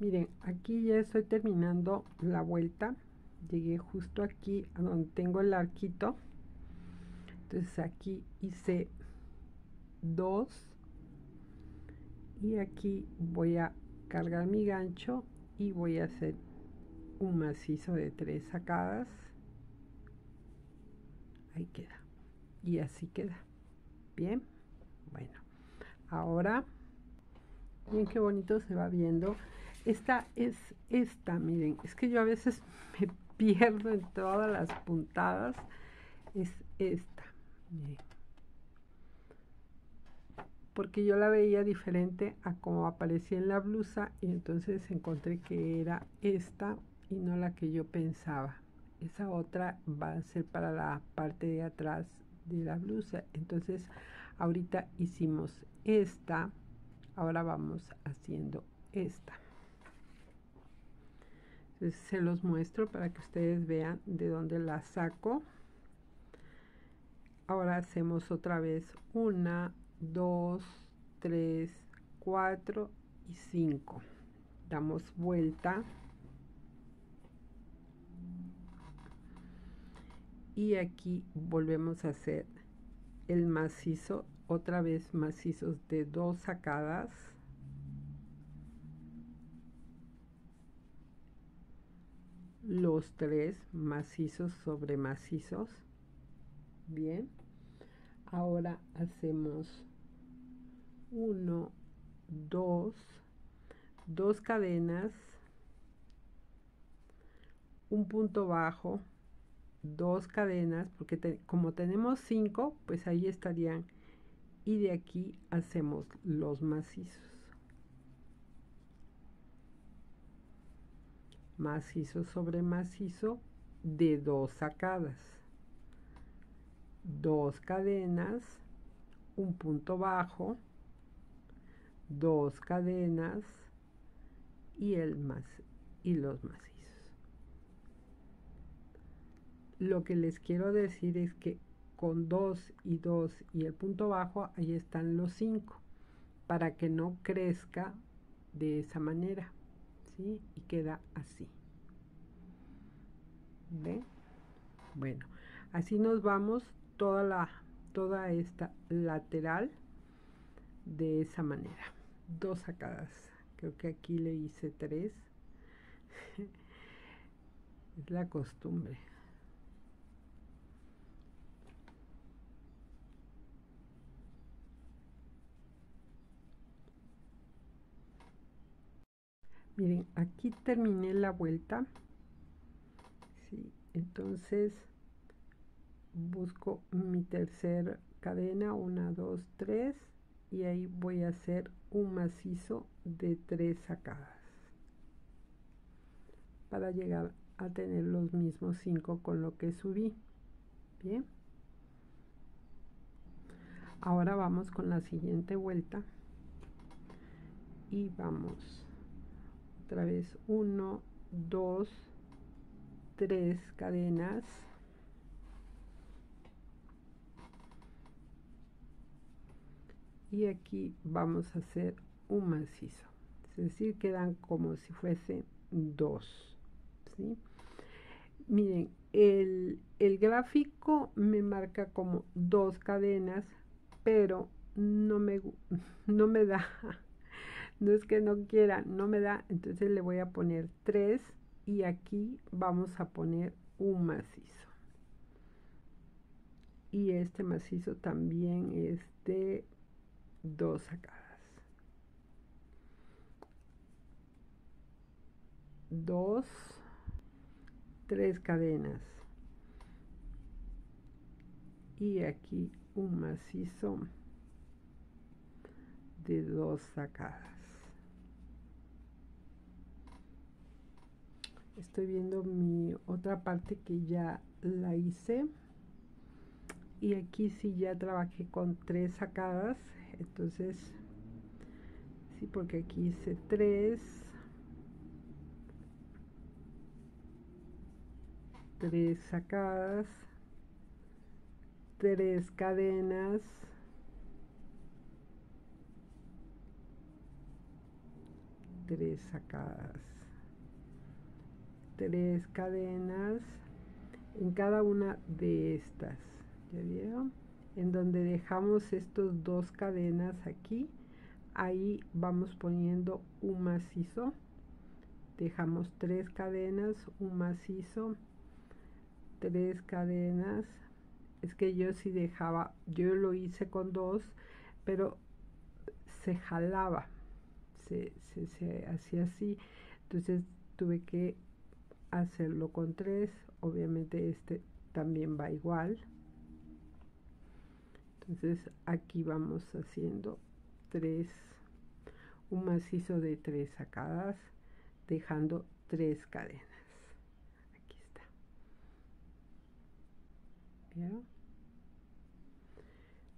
miren aquí ya estoy terminando la vuelta. Llegué justo aquí a donde tengo el arquito. Entonces aquí hice dos. Y aquí voy a cargar mi gancho y voy a hacer un macizo de tres sacadas. Ahí queda. Y así queda. Bien. Bueno ahora miren qué bonito se va viendo esta es esta miren es que yo a veces me pierdo en todas las puntadas es esta porque yo la veía diferente a como aparecía en la blusa y entonces encontré que era esta y no la que yo pensaba. Esa otra va a ser para la parte de atrás de la blusa. Entonces ahorita hicimos esta ahora vamos haciendo esta se los muestro para que ustedes vean de dónde la saco. Ahora hacemos otra vez una dos tres cuatro y cinco. Damos vuelta. Y aquí volvemos a hacer el macizo otra vez macizos de dos sacadas los tres macizos sobre macizos bien. Ahora hacemos uno dos dos cadenas un punto bajo dos cadenas porque como tenemos cinco pues ahí estarían. Y de aquí hacemos los macizos macizo sobre macizo de dos sacadas. Dos cadenas un punto bajo dos cadenas y el más y los macizos. Lo que les quiero decir es que con 2 y 2 y el punto bajo, ahí están los 5, para que no crezca de esa manera, Y queda así. ¿Ven? Bueno, así nos vamos toda la toda esta lateral de esa manera. Dos sacadas. Creo que aquí le hice tres. es la costumbre. Miren aquí terminé la vuelta. ¿sí? entonces busco mi tercer cadena una dos tres y ahí voy a hacer un macizo de tres sacadas. Para llegar a tener los mismos cinco con lo que subí bien ahora vamos con la siguiente vuelta y vamos otra vez. 1 2 3 cadenas. Y aquí vamos a hacer un macizo. Es decir quedan como si fuese dos ¿sí? miren el, el gráfico me marca como dos cadenas pero no me, no me da no es que no quiera, no me da, entonces le voy a poner 3 y aquí vamos a poner un macizo. Y este macizo también es de dos sacadas. Dos, tres cadenas. Y aquí un macizo de dos sacadas. Estoy viendo mi otra parte que ya la hice. Y aquí sí ya trabajé con tres sacadas. Entonces sí porque aquí hice tres. Tres sacadas. Tres cadenas. Tres sacadas tres cadenas en cada una de estas ya vieron en donde dejamos estos dos cadenas aquí ahí vamos poniendo un macizo. Dejamos tres cadenas un macizo tres cadenas. Es que yo sí dejaba yo lo hice con dos pero se jalaba se, se, hacía así. Entonces tuve que hacerlo con tres obviamente este también va igual. Entonces aquí vamos haciendo tres un macizo de tres sacadas dejando tres cadenas. Aquí está.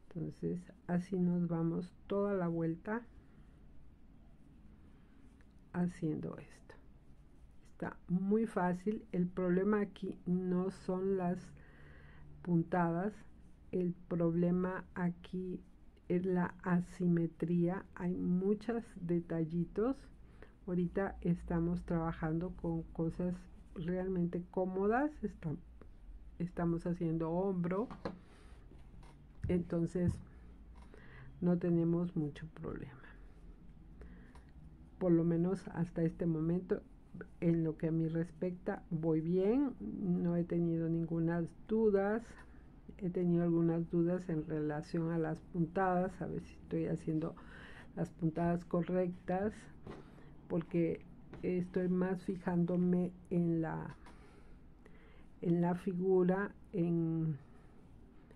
Entonces así nos vamos toda la vuelta haciendo esto muy fácil. El problema aquí no son las puntadas. El problema aquí es la asimetría. Hay muchos detallitos. Ahorita estamos trabajando con cosas realmente cómodas. Estamos haciendo hombro. Entonces no tenemos mucho problema. Por lo menos hasta este momento en lo que a mí respecta voy bien no he tenido ninguna dudas he tenido algunas dudas en relación a las puntadas, a ver si estoy haciendo las puntadas correctas, porque estoy más fijándome en la en la figura, en,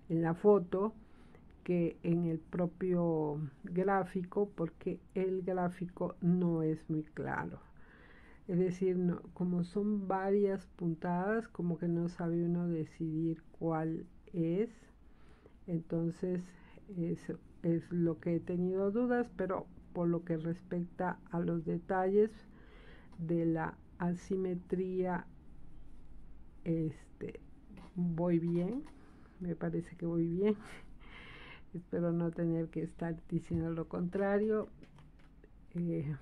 en la foto, que en el propio gráfico, porque el gráfico no es muy claro. Es decir, no, como son varias puntadas, como que no sabe uno decidir cuál es. Entonces, es, es lo que he tenido dudas, pero por lo que respecta a los detalles de la asimetría, este, voy bien, me parece que voy bien. Espero no tener que estar diciendo lo contrario. Eh,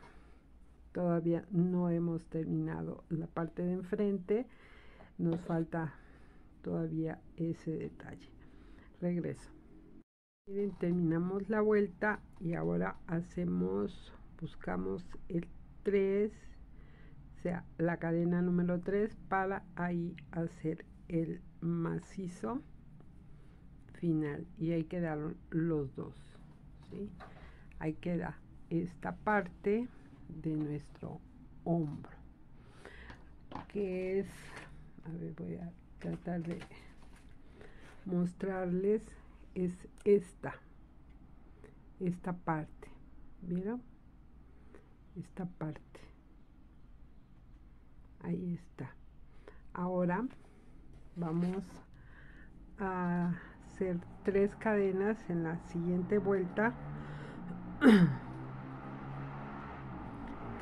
todavía no hemos terminado la parte de enfrente. Nos falta todavía ese detalle. Regreso. Miren, terminamos la vuelta y ahora hacemos, buscamos el 3, o sea, la cadena número 3 para ahí hacer el macizo final y ahí quedaron los dos. ¿sí? Ahí queda esta parte de nuestro hombro que es a ver voy a tratar de mostrarles es esta esta parte ¿vieron? esta parte ahí está ahora vamos a hacer tres cadenas en la siguiente vuelta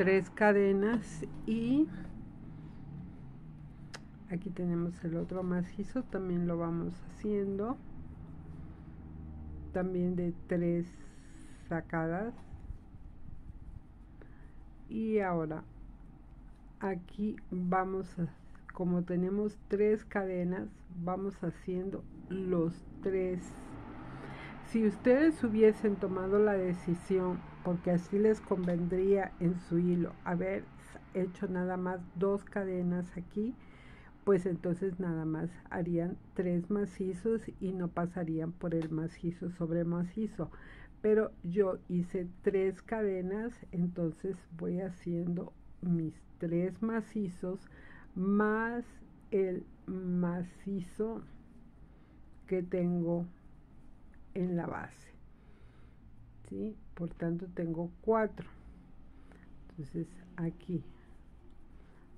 tres cadenas y aquí tenemos el otro macizo también lo vamos haciendo. También de tres sacadas. Y ahora aquí vamos a como tenemos tres cadenas vamos haciendo los tres si ustedes hubiesen tomado la decisión porque así les convendría en su hilo haber hecho nada más dos cadenas aquí pues entonces nada más harían tres macizos y no pasarían por el macizo sobre macizo. Pero yo hice tres cadenas entonces voy haciendo mis tres macizos más el macizo que tengo en la base ¿sí? por tanto tengo cuatro. Entonces aquí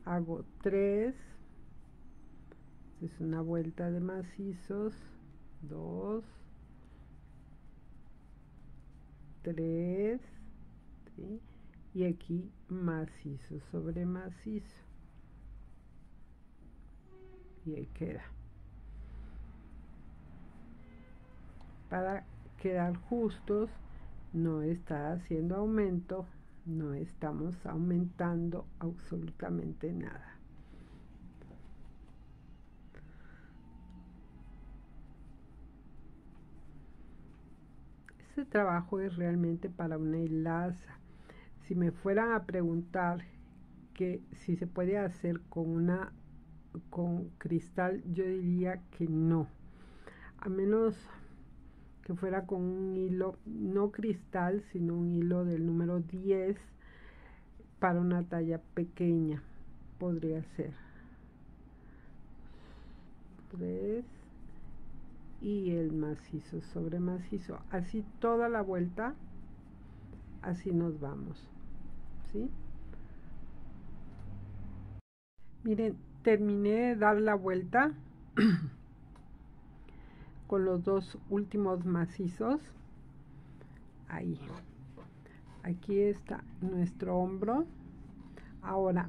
hago tres. Es una vuelta de macizos. 2 3 y aquí macizo sobre macizo. Y ahí queda para quedar justos no está haciendo aumento no estamos aumentando absolutamente nada. Este trabajo es realmente para una hilaza. Si me fueran a preguntar que si se puede hacer con una con cristal, yo diría que no. A menos que fuera con un hilo, no cristal, sino un hilo del número 10 para una talla pequeña. Podría ser. 3 y el macizo sobre macizo. Así toda la vuelta, así nos vamos. ¿Sí? Miren, terminé de dar la vuelta con los dos últimos macizos. Ahí. Aquí está nuestro hombro. Ahora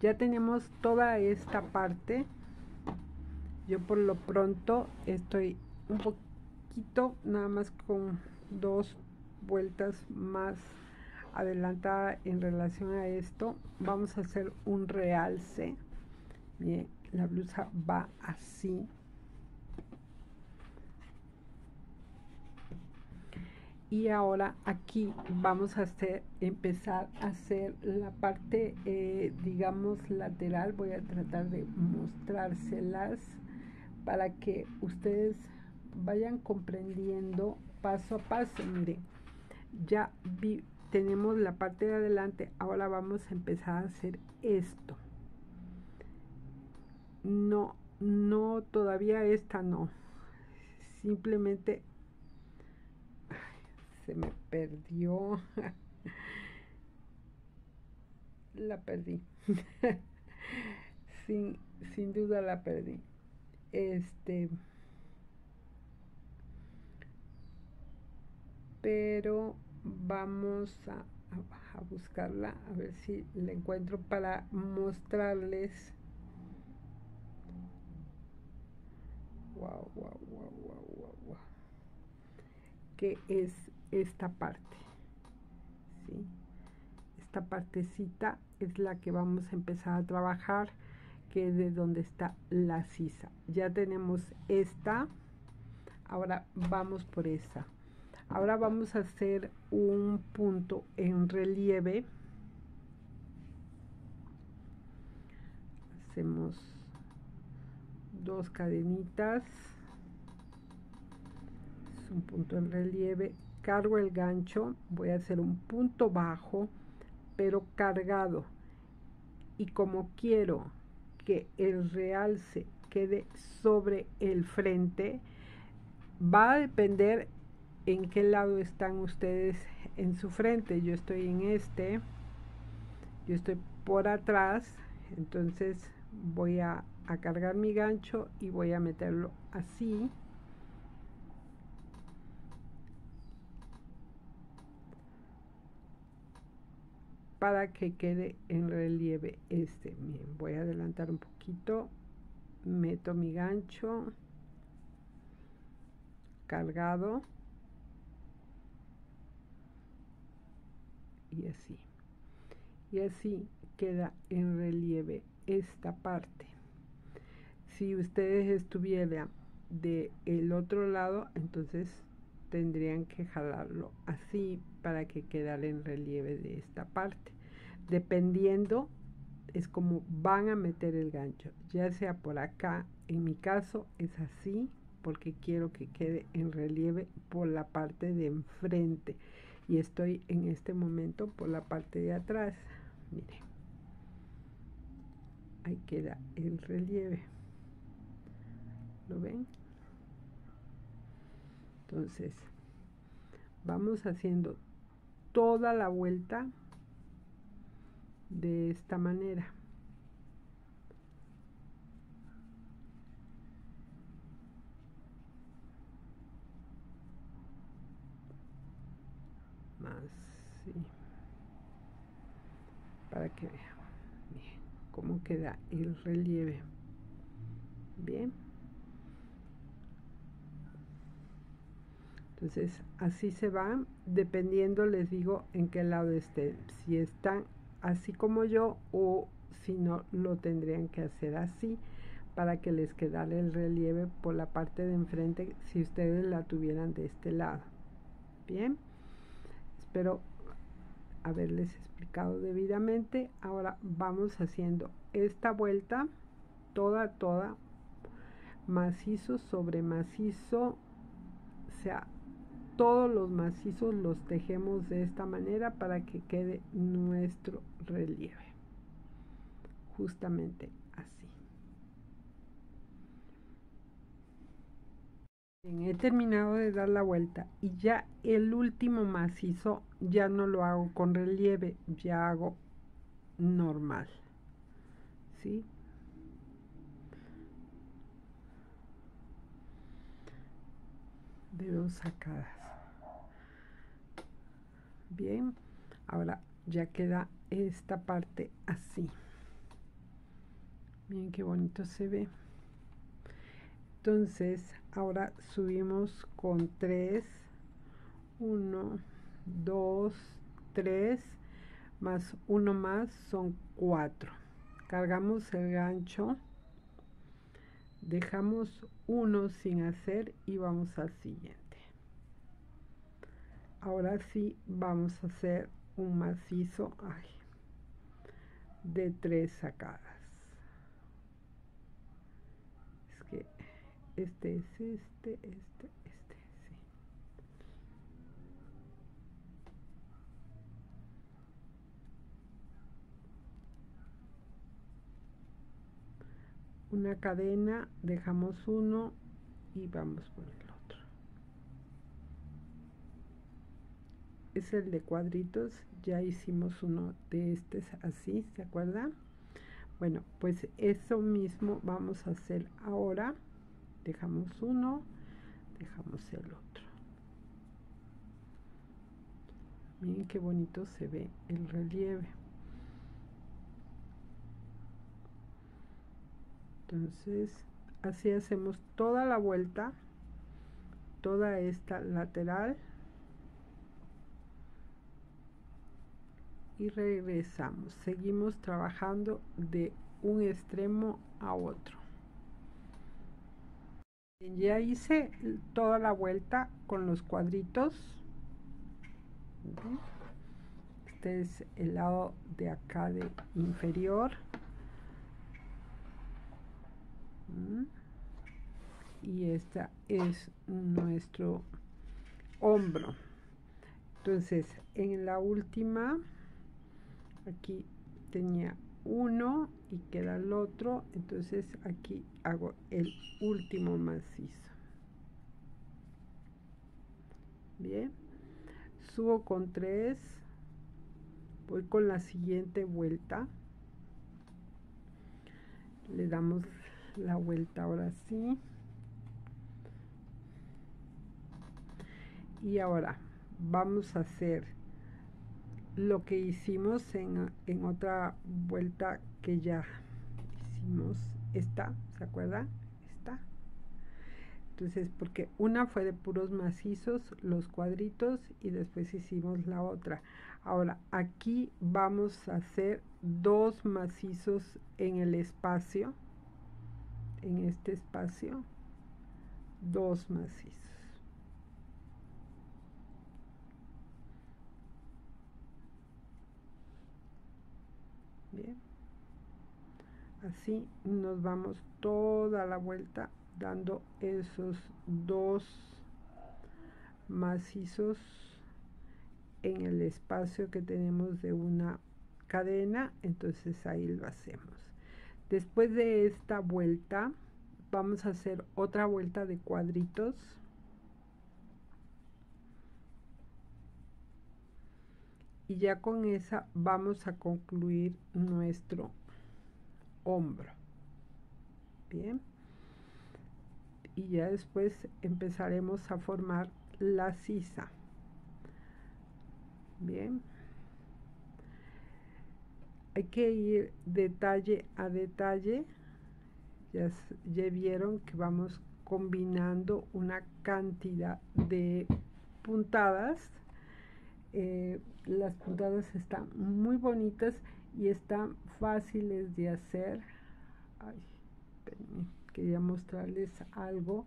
ya tenemos toda esta parte. Yo por lo pronto estoy un poquito nada más con dos vueltas más adelantada en relación a esto. Vamos a hacer un realce. Bien la blusa va así y ahora aquí vamos a hacer empezar a hacer la parte eh, digamos lateral. Voy a tratar de mostrárselas para que ustedes vayan comprendiendo paso a paso. Miren ya tenemos la parte de adelante. Ahora vamos a empezar a hacer esto. No no todavía esta no. Simplemente se me perdió. la perdí. sin, sin duda la perdí. Este. Pero vamos a, a, buscarla, a ver si la encuentro para mostrarles. Wow, wow, wow, wow, wow, wow. Que es esta parte. ¿sí? Esta partecita es la que vamos a empezar a trabajar, que es de donde está la sisa. Ya tenemos esta, ahora vamos por esa. Ahora vamos a hacer un punto en relieve. Hacemos dos cadenitas. Es un punto en relieve cargo el gancho voy a hacer un punto bajo pero cargado. Y como quiero que el realce quede sobre el frente va a depender en qué lado están ustedes en su frente. Yo estoy en este yo estoy por atrás entonces voy a, a cargar mi gancho y voy a meterlo así para que quede en relieve este. Bien voy a adelantar un poquito. Meto mi gancho. Cargado. Y así. Y así queda en relieve esta parte. Si ustedes estuvieran de otro lado entonces tendrían que jalarlo así para que quedara en relieve de esta parte. Dependiendo es como van a meter el gancho. Ya sea por acá en mi caso es así porque quiero que quede en relieve por la parte de enfrente. Y estoy en este momento por la parte de atrás. Miren. Ahí queda el relieve. Lo ven entonces vamos haciendo toda la vuelta de esta manera. Más, sí. Para que vean bien cómo queda el relieve. Bien. Entonces así se van dependiendo les digo en qué lado estén si están así como yo o si no lo tendrían que hacer así para que les quedara el relieve por la parte de enfrente si ustedes la tuvieran de este lado. Bien espero haberles explicado debidamente. Ahora vamos haciendo esta vuelta toda toda macizo sobre macizo o sea todos los macizos los tejemos de esta manera para que quede nuestro relieve. Justamente así. Bien, he terminado de dar la vuelta y ya el último macizo ya no lo hago con relieve ya hago normal. ¿sí? de dos sacadas bien ahora ya queda esta parte así. Miren qué bonito se ve. Entonces ahora subimos con 3 1 2 3 más uno más son 4 cargamos el gancho dejamos uno sin hacer y vamos al siguiente ahora sí vamos a hacer un macizo de tres sacadas. Es que este es este este este sí. Una cadena dejamos uno y vamos por el es el de cuadritos ya hicimos uno de estos así se acuerdan bueno pues eso mismo vamos a hacer ahora. Dejamos uno dejamos el otro. Miren qué bonito se ve el relieve. Entonces así hacemos toda la vuelta toda esta lateral y regresamos. Seguimos trabajando de un extremo a otro. Ya hice toda la vuelta con los cuadritos. Este es el lado de acá de inferior. Y esta es nuestro hombro. Entonces en la última aquí tenía uno y queda el otro entonces aquí hago el último macizo. Bien subo con tres voy con la siguiente vuelta. Le damos la vuelta ahora sí. Y ahora vamos a hacer lo que hicimos en, en otra vuelta que ya hicimos esta, ¿se acuerda? Esta. Entonces, porque una fue de puros macizos, los cuadritos, y después hicimos la otra. Ahora, aquí vamos a hacer dos macizos en el espacio, en este espacio, dos macizos. Así nos vamos toda la vuelta dando esos dos macizos en el espacio que tenemos de una cadena entonces ahí lo hacemos. Después de esta vuelta vamos a hacer otra vuelta de cuadritos. Y ya con esa vamos a concluir nuestro hombro. Bien. Y ya después empezaremos a formar la sisa. Bien. Hay que ir detalle a detalle. Ya, ya vieron que vamos combinando una cantidad de puntadas. Eh, las puntadas están muy bonitas y están fáciles de hacer. Quería mostrarles algo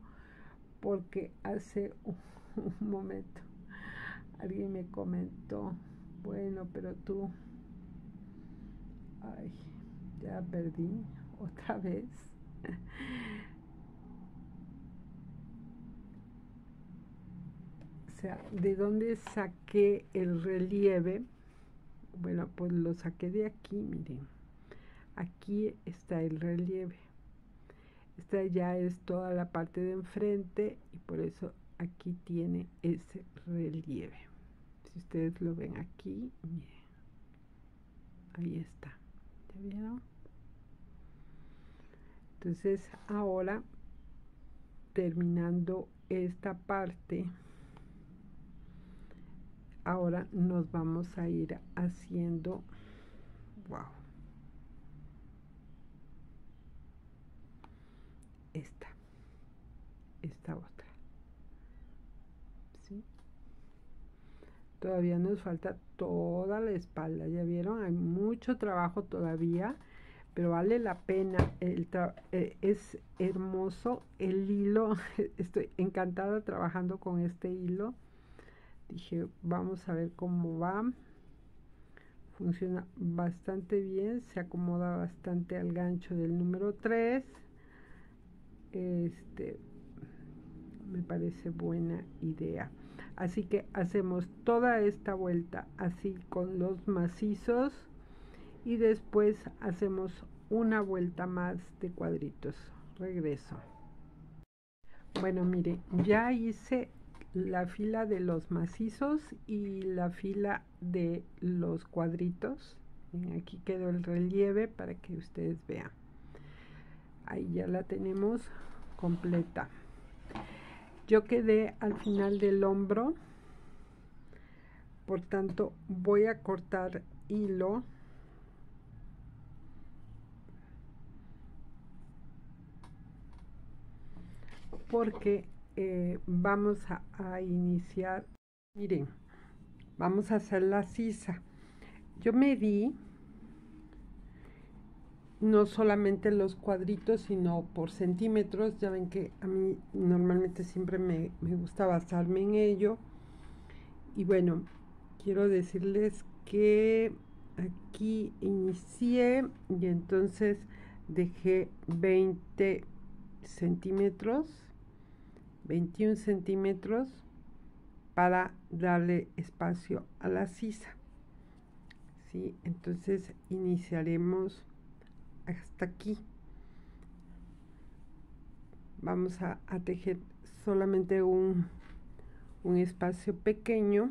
porque hace un, un momento alguien me comentó, bueno, pero tú, ay, ya perdí otra vez. O sea, ¿de dónde saqué el relieve? Bueno, pues lo saqué de aquí, miren. Aquí está el relieve. Esta ya es toda la parte de enfrente y por eso aquí tiene ese relieve. Si ustedes lo ven aquí, miren. Ahí está. ¿Ya vieron? Entonces ahora, terminando esta parte, ahora nos vamos a ir haciendo, wow, esta, esta otra. ¿Sí? Todavía nos falta toda la espalda, ¿ya vieron? Hay mucho trabajo todavía, pero vale la pena. El eh, es hermoso el hilo. Estoy encantada trabajando con este hilo dije vamos a ver cómo va. Funciona bastante bien se acomoda bastante al gancho del número 3 este me parece buena idea así que hacemos toda esta vuelta así con los macizos y después hacemos una vuelta más de cuadritos. Regreso. Bueno mire ya hice la fila de los macizos y la fila de los cuadritos. Aquí quedó el relieve para que ustedes vean. Ahí ya la tenemos completa. Yo quedé al final del hombro, por tanto voy a cortar hilo porque eh, vamos a, iniciar, miren, vamos a hacer la sisa. Yo medí no solamente los cuadritos, sino por centímetros. Ya ven que a mí normalmente siempre me, me gusta basarme en ello. Y bueno, quiero decirles que aquí inicié y entonces dejé 20 centímetros 21 centímetros para darle espacio a la sisa. ¿Sí? Entonces iniciaremos hasta aquí. Vamos a, tejer solamente un, un espacio pequeño.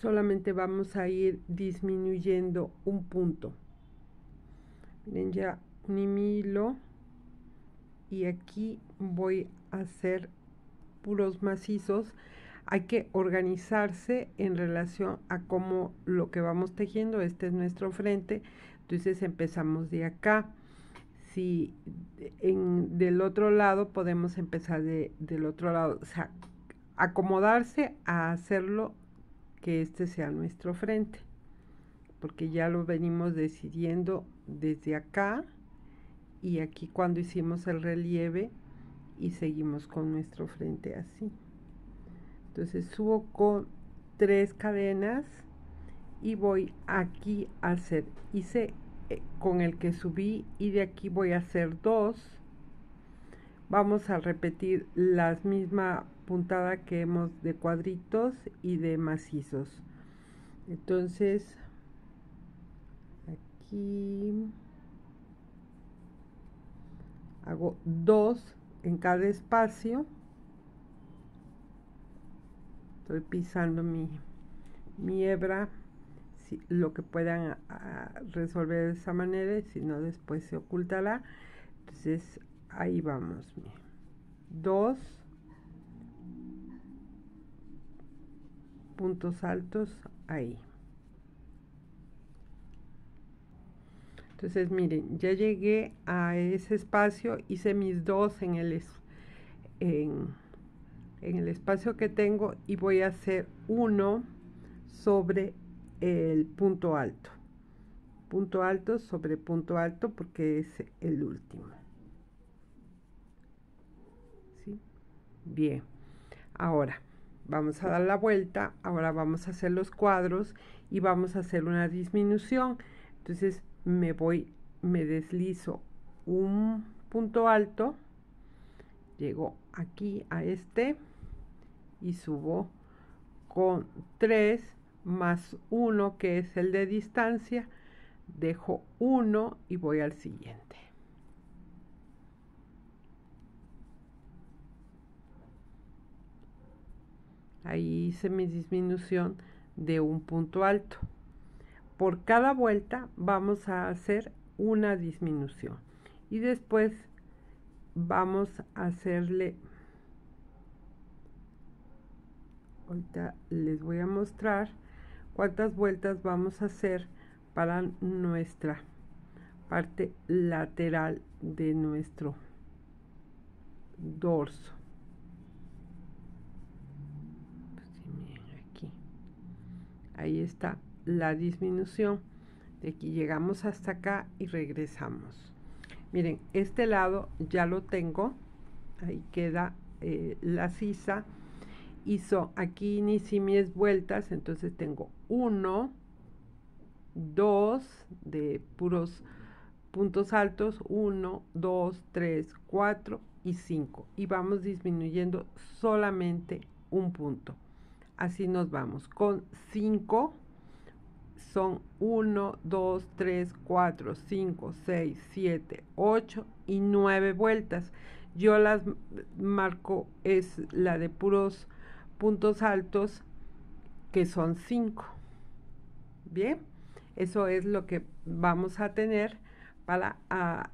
Solamente vamos a ir disminuyendo un punto. Miren ya mi hilo y aquí voy a hacer puros macizos hay que organizarse en relación a cómo lo que vamos tejiendo este es nuestro frente entonces empezamos de acá. Si en, del otro lado podemos empezar de, del otro lado o sea acomodarse a hacerlo que este sea nuestro frente porque ya lo venimos decidiendo desde acá y aquí cuando hicimos el relieve y seguimos con nuestro frente así. Entonces subo con tres cadenas y voy aquí a hacer hice eh, con el que subí y de aquí voy a hacer dos. Vamos a repetir las misma puntada que hemos de cuadritos y de macizos. Entonces aquí hago dos en cada espacio estoy pisando mi, mi hebra si, lo que puedan resolver de esa manera si no después se ocultará. Entonces ahí vamos dos puntos altos ahí Entonces, miren, ya llegué a ese espacio, hice mis dos en el, en, en el espacio que tengo y voy a hacer uno sobre el punto alto. Punto alto sobre punto alto porque es el último. ¿Sí? bien. Ahora vamos a dar la vuelta. Ahora vamos a hacer los cuadros y vamos a hacer una disminución. Entonces me voy me deslizo un punto alto llego aquí a este y subo con 3 más 1 que es el de distancia dejo 1 y voy al siguiente. Ahí hice mi disminución de un punto alto por cada vuelta vamos a hacer una disminución. Y después vamos a hacerle ahorita les voy a mostrar cuántas vueltas vamos a hacer para nuestra parte lateral de nuestro dorso. Aquí. Ahí está la disminución de aquí llegamos hasta acá y regresamos. Miren este lado ya lo tengo ahí queda eh, la sisa hizo aquí inicié mis vueltas entonces tengo uno dos de puros puntos altos 1 2 3 4 y 5 y vamos disminuyendo solamente un punto. Así nos vamos con 5 son 1 2 3 4 5 6 7 8 y 9 vueltas. Yo las marco es la de puros puntos altos que son 5 bien eso es lo que vamos a tener para ah,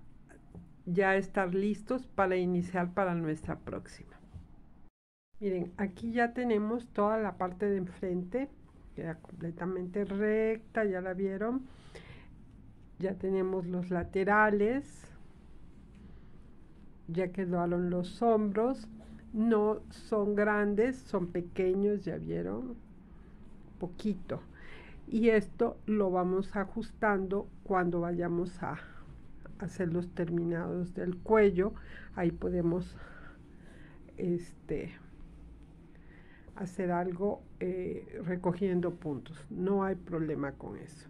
ya estar listos para iniciar para nuestra próxima. Miren aquí ya tenemos toda la parte de enfrente queda completamente recta ya la vieron ya tenemos los laterales ya quedaron los hombros no son grandes, son pequeños, ya vieron, poquito. Y esto lo vamos ajustando cuando vayamos a hacer los terminados del cuello. Ahí podemos este, hacer algo eh, recogiendo puntos. No hay problema con eso.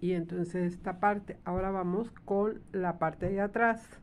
Y entonces esta parte, ahora vamos con la parte de atrás